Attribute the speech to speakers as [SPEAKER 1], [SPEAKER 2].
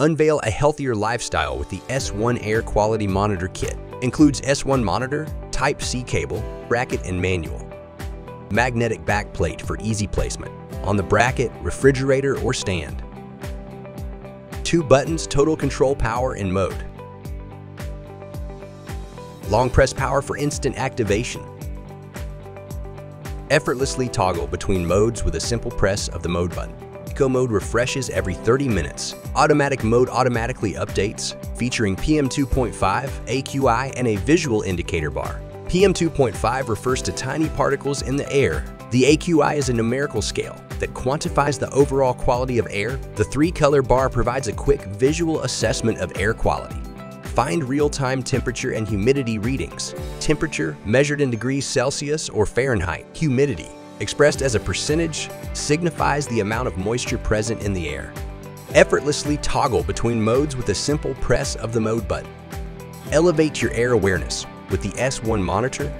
[SPEAKER 1] Unveil a healthier lifestyle with the S1 Air Quality Monitor Kit. Includes S1 monitor, Type-C cable, bracket and manual. Magnetic backplate for easy placement on the bracket, refrigerator, or stand. Two buttons, total control power and mode. Long press power for instant activation. Effortlessly toggle between modes with a simple press of the mode button. Eco mode refreshes every 30 minutes. Automatic mode automatically updates, featuring PM2.5, AQI, and a visual indicator bar. PM2.5 refers to tiny particles in the air. The AQI is a numerical scale that quantifies the overall quality of air. The three-color bar provides a quick visual assessment of air quality. Find real-time temperature and humidity readings. Temperature, measured in degrees Celsius or Fahrenheit. Humidity, expressed as a percentage, signifies the amount of moisture present in the air. Effortlessly toggle between modes with a simple press of the mode button. Elevate your air awareness with the S1 monitor